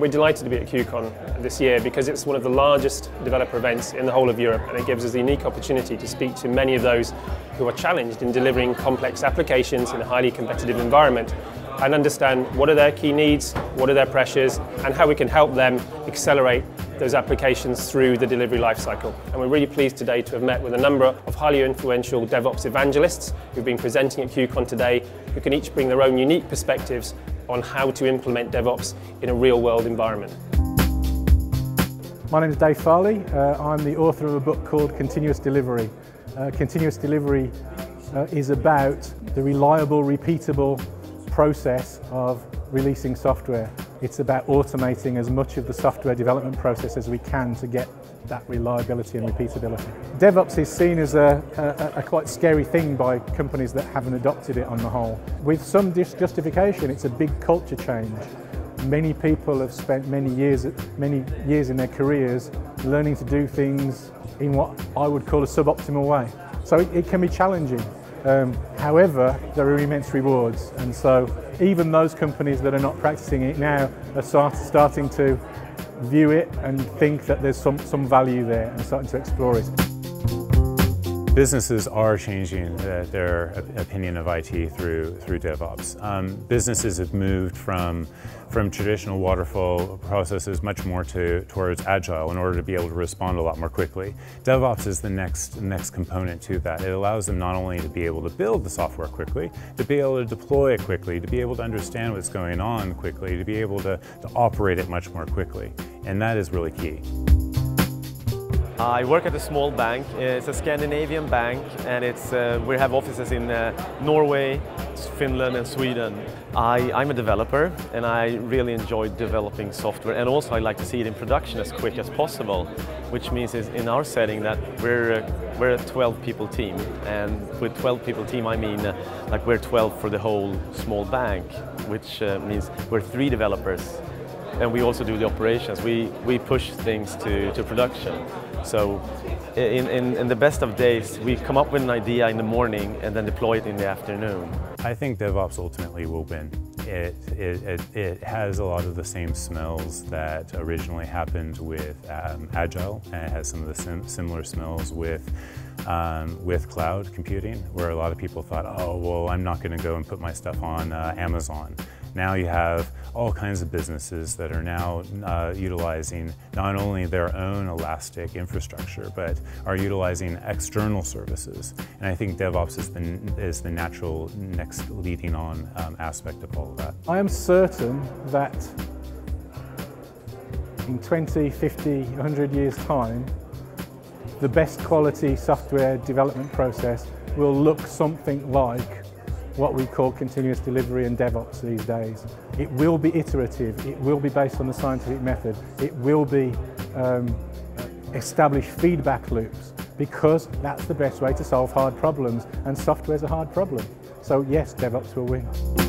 We're delighted to be at QCon this year because it's one of the largest developer events in the whole of Europe and it gives us a unique opportunity to speak to many of those who are challenged in delivering complex applications in a highly competitive environment and understand what are their key needs, what are their pressures and how we can help them accelerate those applications through the delivery lifecycle. And we're really pleased today to have met with a number of highly influential DevOps evangelists who've been presenting at QCon today who can each bring their own unique perspectives on how to implement DevOps in a real world environment. My name is Dave Farley. Uh, I'm the author of a book called Continuous Delivery. Uh, continuous delivery uh, is about the reliable, repeatable process of releasing software. It's about automating as much of the software development process as we can to get that reliability and repeatability. DevOps is seen as a, a, a, quite scary thing by companies that haven't adopted it on the whole. With some justification, it's a big culture change. Many people have spent many years, many years in their careers learning to do things in what I would call a suboptimal way. So it, it can be challenging. Um, however, there are immense rewards, and so even those companies that are not practicing it now are start, starting to view it and think that there's some, some value there and starting to explore it. Businesses are changing their opinion of IT through through DevOps. Um, businesses have moved from from traditional waterfall processes much more to towards agile in order to be able to respond a lot more quickly. DevOps is the next next component to that. It allows them not only to be able to build the software quickly, to be able to deploy it quickly, to be able to understand what's going on quickly, to be able to, to operate it much more quickly. And that is really key. I work at a small bank. It's a Scandinavian bank and it's, uh, we have offices in uh, Norway, Finland and Sweden. I, I'm a developer and I really enjoy developing software and also I like to see it in production as quick as possible, which means in our setting that we're, uh, we're a 12 people team and with 12 people team I mean uh, like we're 12 for the whole small bank, which uh, means we're three developers and we also do the operations. We, we push things to, to production. So in, in, in, the best of days, we come up with an idea in the morning and then deploy it in the afternoon. I think DevOps ultimately will win. It, it, it, it has a lot of the same smells that originally happened with um, Agile, and it has some of the sim similar smells with um, with cloud computing, where a lot of people thought, oh, well, I'm not going to go and put my stuff on uh, Amazon. Now you have all kinds of businesses that are now uh, utilizing not only their own Elastic infrastructure, but are utilizing external services. And I think DevOps is the, is the natural next leading on um, aspect of all of that. I am certain that in 20, 50, 100 years time, the best quality software development process will look something like what we call continuous delivery and DevOps these days. It will be iterative, it will be based on the scientific method, it will be um, establish feedback loops because that's the best way to solve hard problems and software is a hard problem. So yes, DevOps will win.